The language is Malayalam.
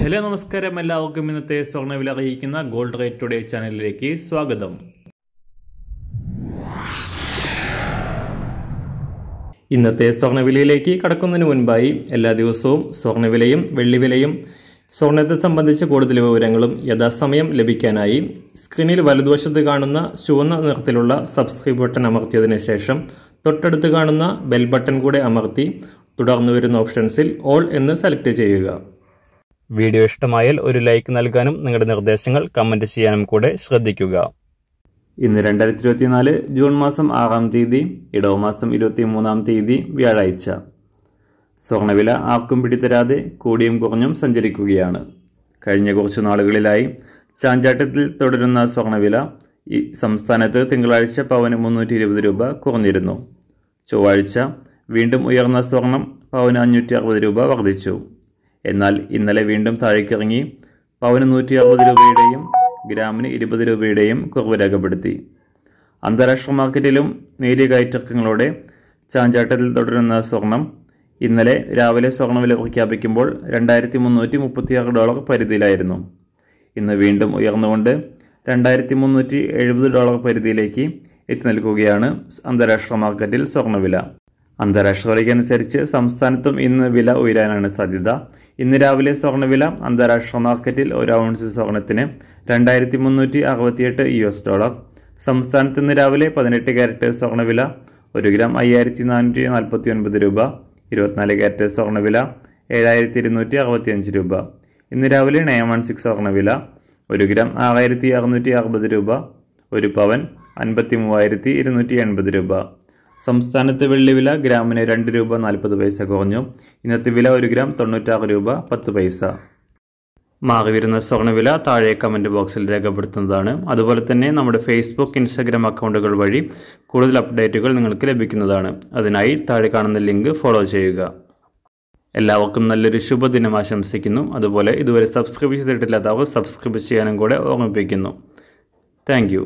ഹലോ നമസ്കാരം. എല്ലാവർക്കും ഇന്നത്തെ സ്വർണവില അറിയിക്കുന്ന ഗോൾഡ് റേറ്റ് ടുഡേ ചാനലിലേക്ക് സ്വാഗതം. ഇന്നത്തെ സ്വർണവിലയിലേക്ക് കടക്കുന്നതിന് മുൻപായി എല്ലാ ദിവസവും സ്വർണവിലയും വെള്ളിവിലയും സ്വർണത്തെ സംബന്ധിച്ച് കൂടുതൽ വിവരങ്ങളും യഥാസമയം ലഭിക്കാനായി സ്ക്രീനിൽ വലതുവശത്ത് കാണുന്ന ചുവന്ന നിറത്തിലുള്ള സബ്സ്ക്രൈബ് ബട്ടൺ അമർത്തിയതിനു ശേഷം തൊട്ടടുത്ത് കാണുന്ന ബെൽ ബട്ടൺ കൂടെ അമർത്തി തുടർന്ന് വരുന്ന ഓപ്ഷൻസിൽ ഓൾ എന്ന് സെലക്ട് ചെയ്യുക. വീഡിയോ ഇഷ്ടമായാൽ ഒരു ലൈക്ക് നൽകാനും നിങ്ങളുടെ നിർദ്ദേശങ്ങൾ കമന്റ് ചെയ്യാനും കൂടെ ശ്രദ്ധിക്കുക. ഇന്ന് രണ്ടായിരത്തി ഇരുപത്തിനാല് ജൂൺ മാസം ആറാം തീയതി ഇടവ മാസം ഇരുപത്തി മൂന്നാം തീയതി വ്യാഴാഴ്ച. സ്വർണവില ആർക്കും പിടിത്തരാതെ കൂടിയും കുറഞ്ഞും സഞ്ചരിക്കുകയാണ്. കഴിഞ്ഞ കുറച്ച് നാളുകളിലായി ചാഞ്ചാട്ടത്തിൽ തുടരുന്ന സ്വർണവില ഈ സംസ്ഥാനത്ത് തിങ്കളാഴ്ച പവന് മുന്നൂറ്റി ഇരുപത് രൂപ കുറഞ്ഞിരുന്നു. ചൊവ്വാഴ്ച വീണ്ടും ഉയർന്ന സ്വർണം പവന് അഞ്ഞൂറ്റി അറുപത് രൂപ വർദ്ധിച്ചു. എന്നാൽ ഇന്നലെ വീണ്ടും താഴേക്കിറങ്ങി പവന് നൂറ്റി അറുപത് രൂപയുടെയും ഗ്രാമിന് ഇരുപത് രൂപയുടെയും കുറവ് രേഖപ്പെടുത്തി. അന്താരാഷ്ട്ര മാർക്കറ്റിലും നേരിയ കയറ്റിറക്കങ്ങളോടെ ചാഞ്ചാട്ടത്തിൽ തുടരുന്ന സ്വർണം ഇന്നലെ രാവിലെ സ്വർണവില പ്രഖ്യാപിക്കുമ്പോൾ രണ്ടായിരത്തി മുന്നൂറ്റി മുപ്പത്തിയാറ് ഡോളർ പരിധിയിലായിരുന്നു. ഇന്ന് വീണ്ടും ഉയർന്നുകൊണ്ട് രണ്ടായിരത്തി മുന്നൂറ്റി എഴുപത് ഡോളർ പരിധിയിലേക്ക് എത്തി നിൽക്കുകയാണ് അന്താരാഷ്ട്ര മാർക്കറ്റിൽ സ്വർണവില അന്താരാഷ്ട്ര വിലയ്ക്കനുസരിച്ച് സംസ്ഥാനത്തും ഇന്ന് വില ഉയരാനാണ് സാധ്യത. ഇന്ന് രാവിലെ സ്വർണവില അന്താരാഷ്ട്ര മാർക്കറ്റിൽ ഒരു ഔൺസ് സ്വർണത്തിന് രണ്ടായിരത്തി മുന്നൂറ്റി അറുപത്തിയെട്ട് യു എസ് ഡോളർ. സംസ്ഥാനത്ത് ഇന്ന് രാവിലെ പതിനെട്ട് ക്യാരറ്റ് സ്വർണവില ഒരു ഗ്രാം അയ്യായിരത്തി നാനൂറ്റി നാൽപ്പത്തി ഒൻപത് രൂപ ഇരുപത്തിനാല് ക്യാരറ്റ് സ്വർണവില ഏഴായിരത്തി ഇരുന്നൂറ്റി അറുപത്തിയഞ്ച് രൂപ. ഇന്ന് രാവിലെ നയൻ വൺ സിക്സ് സ്വർണവില ഒരു ഗ്രാം ആറായിരത്തി അറുന്നൂറ്റി അറുപത് രൂപ ഒരു പവൻ അൻപത്തി മൂവായിരത്തി ഇരുന്നൂറ്റി എൺപത് രൂപ. സംസ്ഥാനത്ത് വെള്ളിവില ഗ്രാമിന് രണ്ട് രൂപ നാൽപ്പത് പൈസ കുറഞ്ഞു. ഇന്നത്തെ വില ഒരു ഗ്രാം തൊണ്ണൂറ്റാറ് രൂപ പത്ത് പൈസ. മാറി വരുന്ന സ്വർണവില താഴെ കമന്റ് ബോക്സിൽ രേഖപ്പെടുത്തുന്നതാണ്. അതുപോലെ തന്നെ നമ്മുടെ ഫേസ്ബുക്ക് ഇൻസ്റ്റാഗ്രാം അക്കൗണ്ടുകൾ വഴി കൂടുതൽ അപ്ഡേറ്റുകൾ നിങ്ങൾക്ക് ലഭിക്കുന്നതാണ്. അതിനായി താഴെ കാണുന്ന ലിങ്ക് ഫോളോ ചെയ്യുക. എല്ലാവർക്കും നല്ലൊരു ശുഭദിനം ആശംസിക്കുന്നു. അതുപോലെ ഇതുവരെ സബ്സ്ക്രൈബ് ചെയ്തിട്ടില്ലാത്തവർ സബ്സ്ക്രൈബ് ചെയ്യാനും കൂടെ ഓർമ്മിപ്പിക്കുന്നു. താങ്ക്